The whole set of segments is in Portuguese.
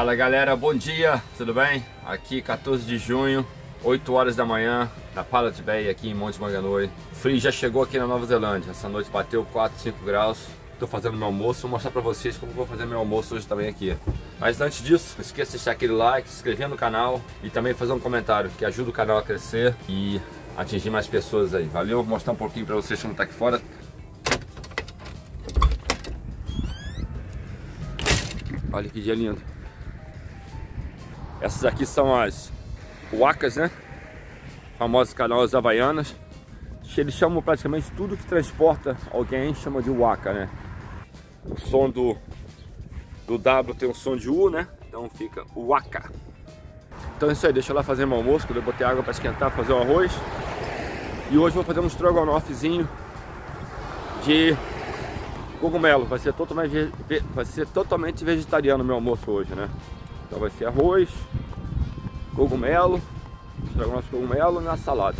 Fala galera, bom dia, tudo bem? Aqui 14 de junho, 8 horas da manhã, na Pallet Bay aqui em Monte Manganoi. O frio já chegou aqui na Nova Zelândia, essa noite bateu 4, 5 graus. Estou fazendo meu almoço, vou mostrar para vocês como vou fazer meu almoço hoje também aqui. Mas antes disso, não esqueça de deixar aquele like, se inscrever no canal e também fazer um comentário que ajuda o canal a crescer e atingir mais pessoas aí. Valeu, vou mostrar um pouquinho para vocês como tá aqui fora. Olha que dia lindo. Essas aqui são as Wacas, né? Famosas canoas havaianas. Eles chamam praticamente tudo que transporta alguém, chama de Waka, né? O som do, do W tem um som de U, né? Então fica Waka. Então é isso aí, deixa eu lá fazer meu almoço, eu botei água para esquentar, fazer o arroz. E hoje vou fazer um estrogonofezinho de cogumelo. Vai ser totalmente, vai ser totalmente vegetariano meu almoço hoje, né? Então vai ser arroz, cogumelo, estrogonofe de cogumelo na salada.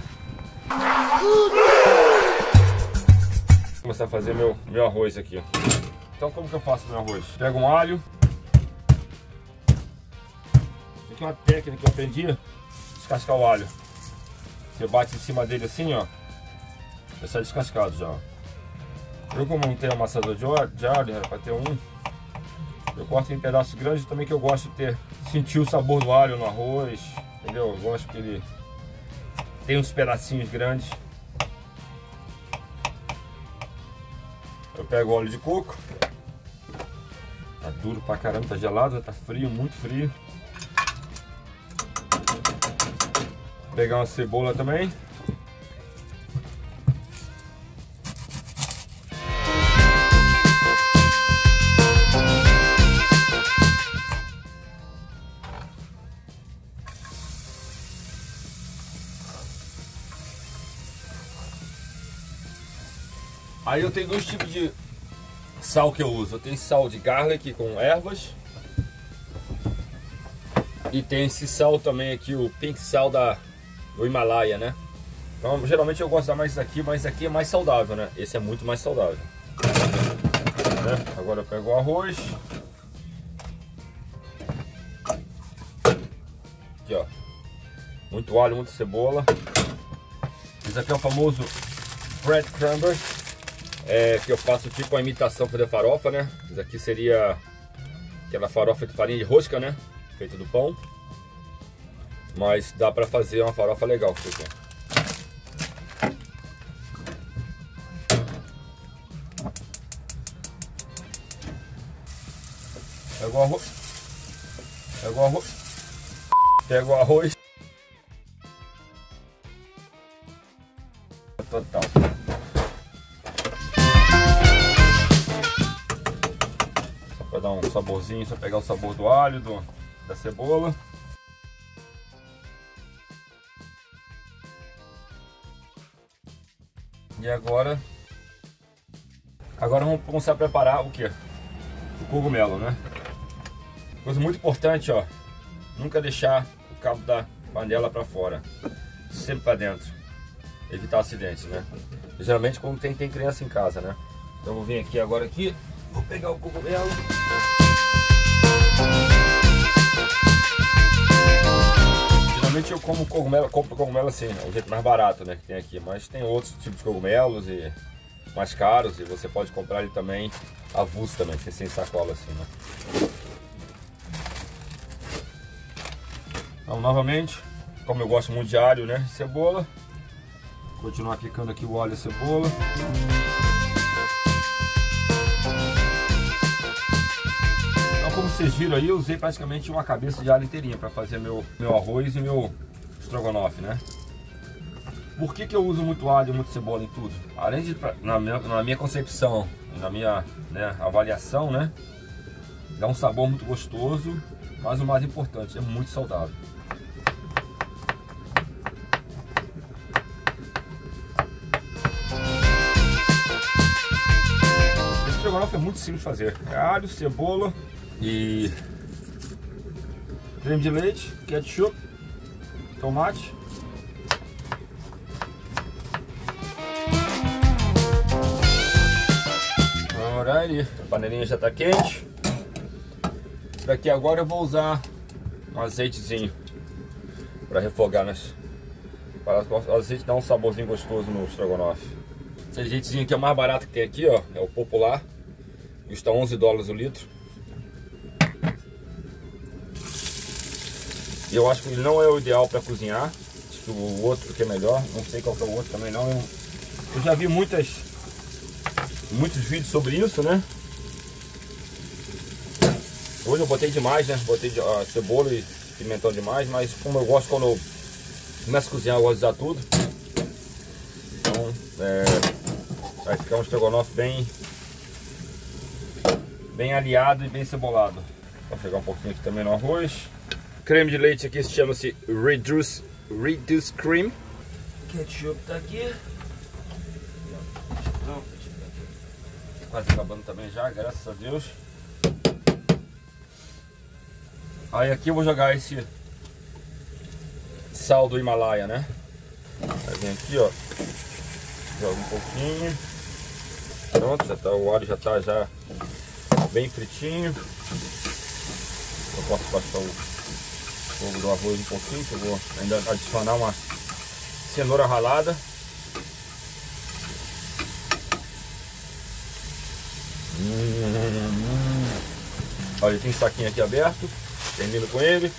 Vou começar a fazer meu, meu arroz aqui. Então como que eu faço meu arroz? Pego um alho. Isso aqui é uma técnica que eu aprendi. Descascar o alho. Você bate em cima dele assim, ó. Já sai descascado já. Eu como não tenho amassador de alho, era para ter um. Eu corto em pedaços grandes também que eu gosto de ter, sentir o sabor do alho no arroz, entendeu? Eu gosto que ele tem uns pedacinhos grandes. Eu pego óleo de coco. Tá duro pra caramba, tá gelado, tá frio, muito frio. Vou pegar uma cebola também. Aí eu tenho dois tipos de sal que eu uso. Eu tenho sal de garlic com ervas. E tem esse sal também aqui, o pink sal da, do Himalaia, né? Então geralmente eu gosto mais isso aqui, mas aqui é mais saudável, né? Esse é muito mais saudável. Né? Agora eu pego o arroz. Aqui ó. Muito alho, muita cebola. Esse aqui é o famoso breadcrumber é, que eu faço tipo a imitação fazer farofa, né? Isso aqui seria aquela farofa de farinha de rosca, né? Feita do pão. Mas dá para fazer uma farofa legal com isso aqui. Pega o arroz. Pega o arroz. Pega o arroz. Total. Saborzinho, só pegar o sabor do alho, do, da cebola. E agora, agora vamos começar a preparar o que? O cogumelo, né? Coisa muito importante, ó, nunca deixar o cabo da panela para fora, sempre para dentro, evitar acidentes, né? Geralmente quando tem, tem criança em casa, né? Então vou vir aqui agora aqui, Vou pegar o cogumelo. Geralmente eu como cogumelo, compro cogumelo assim, é o jeito mais barato né, que tem aqui. Mas tem outros tipos de cogumelos e mais caros e você pode comprar ele também avulso também, sem sacola assim, né? Então novamente, como eu gosto muito de alho, né, cebola, continuar picando aqui o óleo e a cebola. Como vocês viram aí, eu usei praticamente uma cabeça de alho inteirinha para fazer meu, meu arroz e meu estrogonofe, né? Por que, que eu uso muito alho muito cebola em tudo? Além de, na minha, na minha concepção, na minha né, avaliação, né? Dá um sabor muito gostoso, mas o mais importante, é muito saudável. Estrogonofe é muito simples de fazer. É alho, cebola, e creme de leite, ketchup, tomate. Alright, a panelinha já está quente. daqui agora eu vou usar um azeitezinho para refogar nas para o azeite dar um saborzinho gostoso no estrogonofe. Esse azeitezinho aqui é o mais barato que tem aqui, ó, é o popular. Custa 11 dólares o litro. Eu acho que ele não é o ideal para cozinhar. Acho que o outro que é melhor. Não sei qual que é o outro também não. Eu, eu já vi muitas, muitos vídeos sobre isso, né? Hoje eu botei demais, né? Botei uh, cebola e pimentão demais, mas como eu gosto quando eu começo a cozinhar, eu gosto de usar tudo. Então, é, vai ficar um estrogonofe bem, bem aliado e bem cebolado. Vou pegar um pouquinho aqui também no arroz creme de leite aqui se chama-se Reduce, Reduce Cream. Ketchup tá aqui. Quase acabando também já, graças a Deus. Aí aqui eu vou jogar esse sal do Himalaia, né? Aí vem aqui, ó. Joga um pouquinho. Pronto, já tá, o óleo já tá já bem fritinho. Eu posso passar o fogo do arroz um pouquinho, que eu vou ainda adicionar uma cenoura ralada. Hum, Olha, tem saquinho aqui aberto, termino com ele.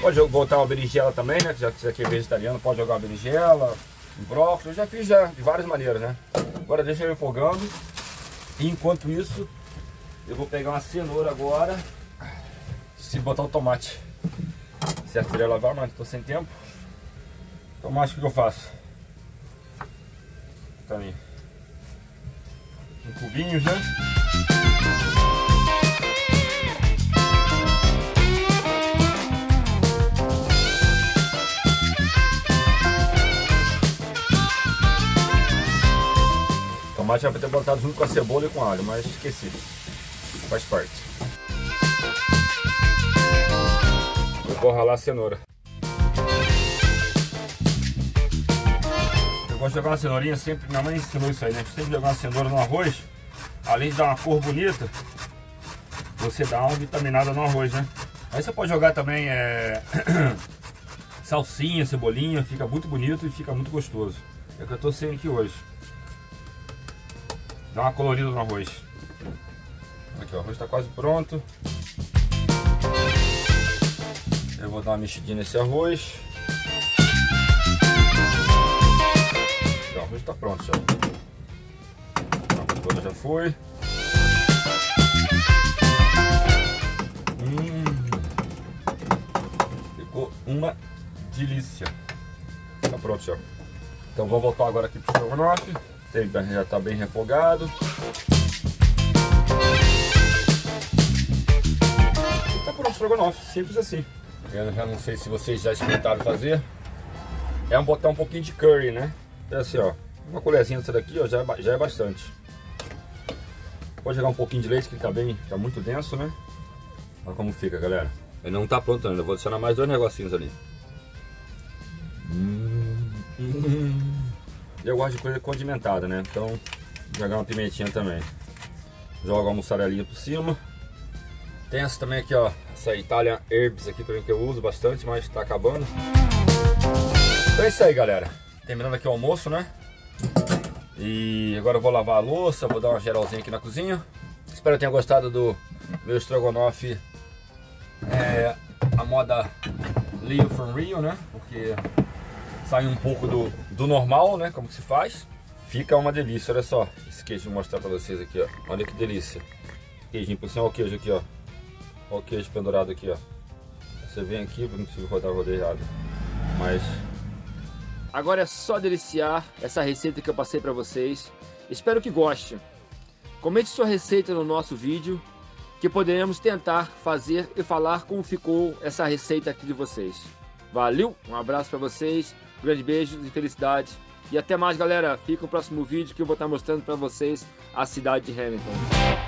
Pode botar uma berinjela também, né? Já que você aqui é vegetariano, pode jogar uma berinjela, um brócolis. Eu já fiz já de várias maneiras, né? Agora deixa ele fogando. E enquanto isso, eu vou pegar uma cenoura agora. Se botar o tomate. Certo, queria lavar, mas estou sem tempo. Tomate, o que eu faço? Tá ali. Em cubinhos, né? tomate já vai ter botado junto com a cebola e com alho, mas esqueci faz parte. Eu vou ralar a cenoura. Eu gosto de jogar uma cenourinha sempre, minha mãe ensinou isso aí, né? Sempre jogar uma cenoura no arroz, além de dar uma cor bonita, você dá uma vitaminada no arroz, né? Aí você pode jogar também é... salsinha, cebolinha, fica muito bonito e fica muito gostoso. É o que eu tô sem aqui hoje. Dá uma colorida no arroz. Aqui, o arroz está quase pronto. Eu vou dar uma mexidinha nesse arroz. o arroz está pronto já. A toda já foi. Hum, ficou uma delícia. Tá pronto já. Então vou voltar agora aqui pro estrogonofe. Já está bem refogado. Estrogonofe, simples assim. Eu já não sei se vocês já experimentaram fazer. É um botar um pouquinho de curry, né? É assim, ó. Uma colherzinha dessa daqui, ó, já é, já é bastante. Pode jogar um pouquinho de leite, que tá bem, tá muito denso, né? Olha como fica, galera. Ele não tá pronto ainda, vou adicionar mais dois negocinhos ali. Hum, hum. Eu gosto de coisa condimentada, né? Então, jogar uma pimentinha também. Joga uma mussarelinha por cima. Tem essa também aqui, ó, essa Italian Herbs aqui também que eu uso bastante, mas tá acabando. Então é isso aí, galera. Terminando aqui o almoço, né? E agora eu vou lavar a louça, vou dar uma geralzinha aqui na cozinha. Espero que tenha gostado do meu estrogonofe é, a moda Leo from Rio, né? Porque sai um pouco do, do normal, né? Como que se faz. Fica uma delícia, olha só. Esse queijo vou mostrar pra vocês aqui, ó. Olha que delícia. Queijinho por cima, olha o queijo aqui, ó. Olha o queijo pendurado aqui, ó. Você vem aqui, eu não consigo rodar rodejado. Mas... Agora é só deliciar essa receita que eu passei para vocês. Espero que goste. Comente sua receita no nosso vídeo, que poderemos tentar fazer e falar como ficou essa receita aqui de vocês. Valeu, um abraço para vocês, grande beijo e felicidade. E até mais, galera. Fica o próximo vídeo que eu vou estar mostrando para vocês a cidade de Hamilton.